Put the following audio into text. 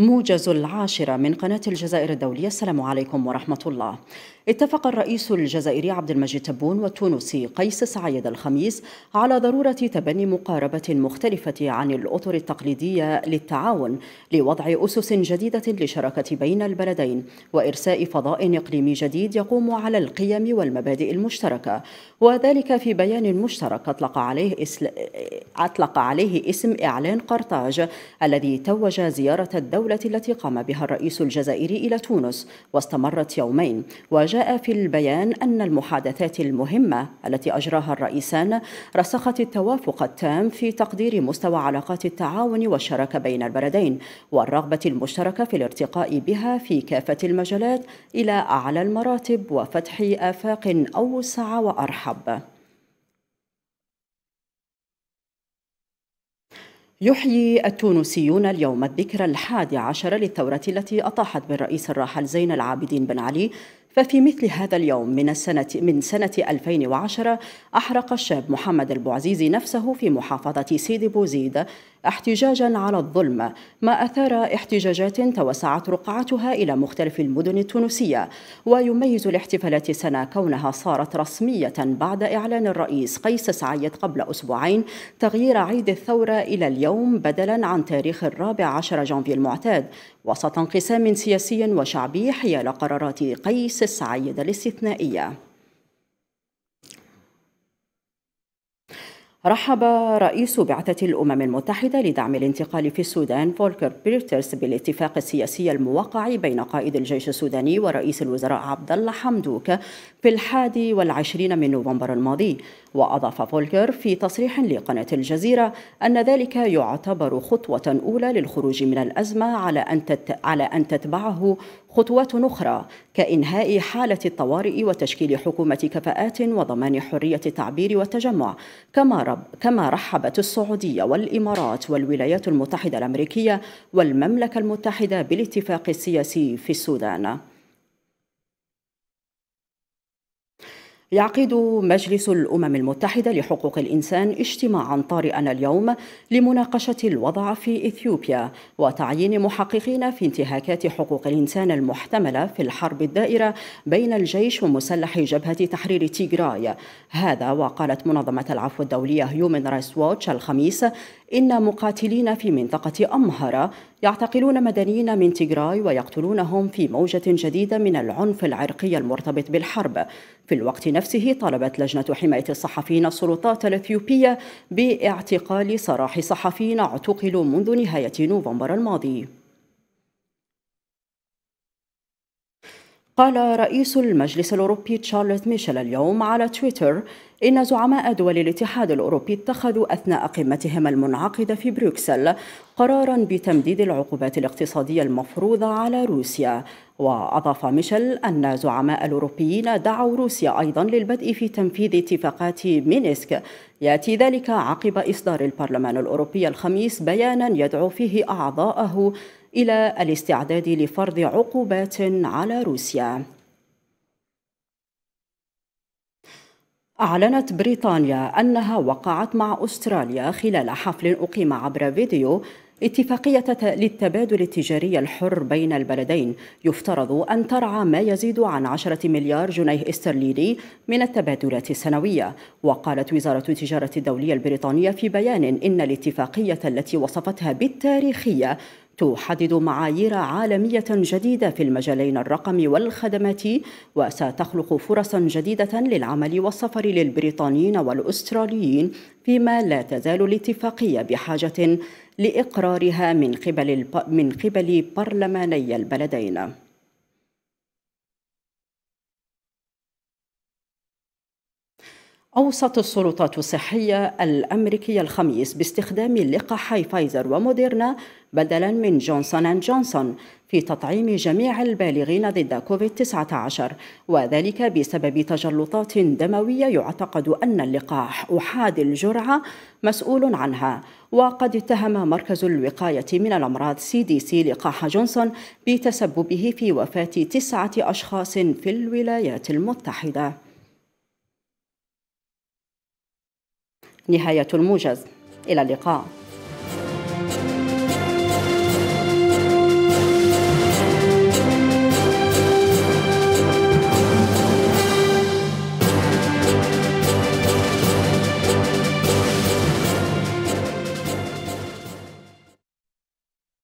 موجز العاشرة من قناة الجزائر الدولية السلام عليكم ورحمة الله اتفق الرئيس الجزائري عبد المجيد تبون والتونسي قيس سعيد الخميس على ضرورة تبني مقاربة مختلفة عن الأطر التقليدية للتعاون لوضع أسس جديدة للشراكة بين البلدين وإرساء فضاء إقليمي جديد يقوم على القيم والمبادئ المشتركة وذلك في بيان مشترك أطلق عليه. أطلق عليه اسم إعلان قرطاج الذي توج زيارة الدولة التي قام بها الرئيس الجزائري إلى تونس واستمرت يومين وجاء في البيان أن المحادثات المهمة التي أجراها الرئيسان رسخت التوافق التام في تقدير مستوى علاقات التعاون والشراكة بين البلدين والرغبة المشتركة في الارتقاء بها في كافة المجالات إلى أعلى المراتب وفتح آفاق أوسع وأرحب. يحيي التونسيون اليوم الذكرى الحادي عشر للثورة التي أطاحت بالرئيس الراحل زين العابدين بن علي. ففي مثل هذا اليوم من السنة من سنة 2010 أحرق الشاب محمد البوعزيزي نفسه في محافظة سيدي بوزيد احتجاجا على الظلم ما أثار احتجاجات توسعت رقعتها إلى مختلف المدن التونسية ويميز الاحتفالات السنة كونها صارت رسمية بعد إعلان الرئيس قيس سعيد قبل أسبوعين تغيير عيد الثورة إلى اليوم بدلا عن تاريخ الرابع عشر جانفي المعتاد وسط انقسام سياسي وشعبي حيال قرارات قيس السعيد الاستثنائية. رحب رئيس بعثة الأمم المتحدة لدعم الانتقال في السودان فولكر بيرترس بالاتفاق السياسي الموقع بين قائد الجيش السوداني ورئيس الوزراء عبد الله حمدوك في الحادي والعشرين من نوفمبر الماضي. وأضاف فولكر في تصريح لقناة الجزيرة أن ذلك يعتبر خطوة أولى للخروج من الأزمة على أن, تت... على أن تتبعه خطوات أخرى كإنهاء حالة الطوارئ وتشكيل حكومة كفاءات وضمان حرية التعبير والتجمع. كما, رب... كما رحبت السعودية والإمارات والولايات المتحدة الأمريكية والمملكة المتحدة بالاتفاق السياسي في السودان. يعقد مجلس الأمم المتحدة لحقوق الإنسان اجتماعا طارئا اليوم لمناقشة الوضع في إثيوبيا وتعيين محققين في انتهاكات حقوق الإنسان المحتملة في الحرب الدائرة بين الجيش ومسلحي جبهة تحرير تيغراي. هذا وقالت منظمة العفو الدولية وهيومن رايتس ووتش الخميس إن مقاتلين في منطقة أمهرة يعتقلون مدنيين من تيغراي ويقتلونهم في موجة جديدة من العنف العرقي المرتبط بالحرب. في الوقت نفسه طلبت لجنة حماية الصحفيين السلطات الأثيوبية بإطلاق سراح صحفيين اعتقلوا منذ نهاية نوفمبر الماضي. قال رئيس المجلس الأوروبي تشارلز ميشيل اليوم على تويتر إن زعماء دول الاتحاد الأوروبي اتخذوا أثناء قمتهم المنعقدة في بروكسل قرارا بتمديد العقوبات الاقتصادية المفروضة على روسيا. وأضاف ميشيل أن زعماء الأوروبيين دعوا روسيا أيضا للبدء في تنفيذ اتفاقات مينسك. يأتي ذلك عقب إصدار البرلمان الأوروبي الخميس بيانا يدعو فيه أعضاءه إلى الاستعداد لفرض عقوبات على روسيا. أعلنت بريطانيا أنها وقعت مع أستراليا خلال حفل أقيم عبر فيديو اتفاقية للتبادل التجاري الحر بين البلدين. يفترض أن ترعى ما يزيد عن عشرة مليار جنيه استرليني من التبادلات السنوية. وقالت وزارة التجارة الدولية البريطانية في بيان إن الاتفاقية التي وصفتها بالتاريخية تحدد معايير عالمية جديدة في المجالين الرقم والخدمات وستخلق فرصا جديدة للعمل والسفر للبريطانيين والأستراليين فيما لا تزال الاتفاقية بحاجة لإقرارها من قبل من قبل برلماني البلدين. أوصت السلطات الصحية الأمريكية الخميس باستخدام لقاحي فايزر وموديرنا بدلا من جونسون أند جونسون في تطعيم جميع البالغين ضد كوفيد 19 وذلك بسبب تجلطات دموية يعتقد أن اللقاح أحادي الجرعة مسؤول عنها وقد اتهم مركز الوقاية من الأمراض سي دي سي لقاح جونسون بتسببه في وفاة تسعة أشخاص في الولايات المتحدة. نهاية الموجز. إلى اللقاء.